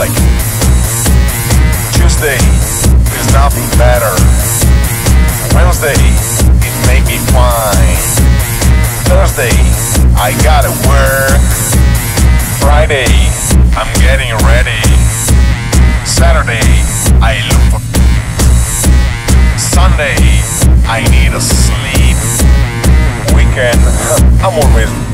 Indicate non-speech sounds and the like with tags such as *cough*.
Catholic. Tuesday is nothing better. Wednesday, it may be fine. Thursday, I gotta work. Friday, I'm getting ready. Saturday, I look for. Sunday, I need a sleep. Weekend, *laughs* I'm always